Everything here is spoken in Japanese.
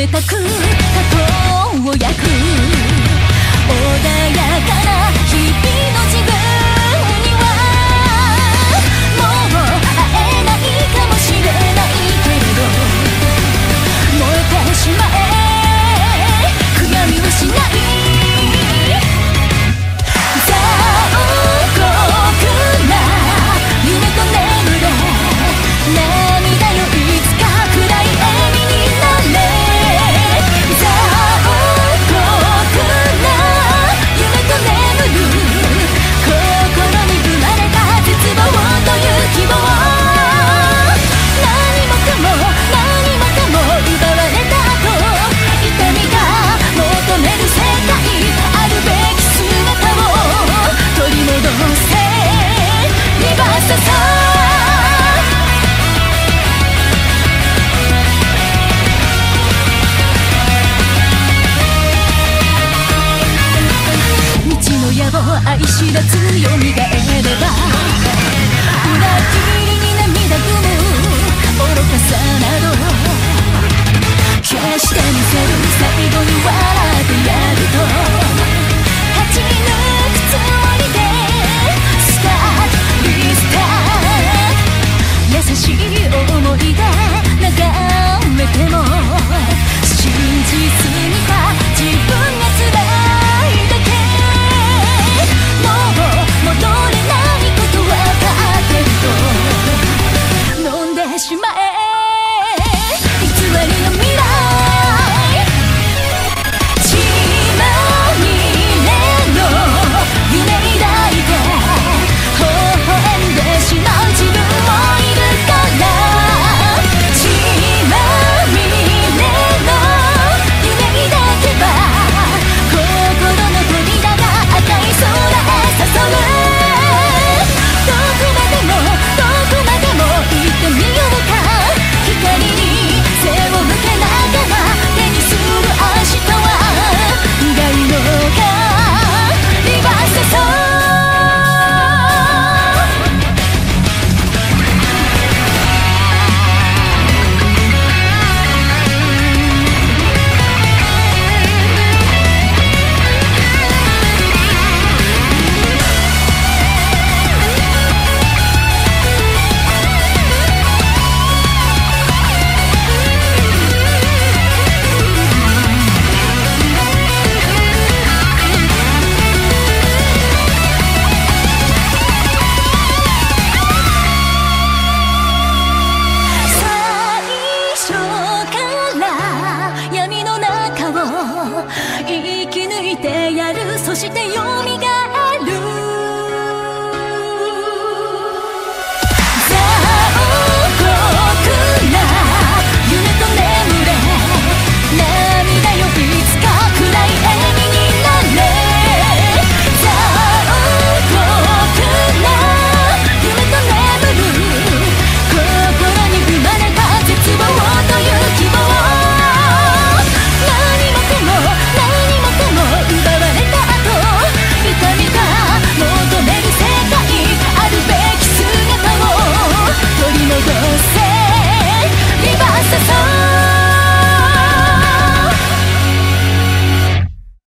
冷たくたとを焼く。穏やかな日々。を愛知らず蘇れば裏切りに涙ぐむ愚かさなど決して見せそして夜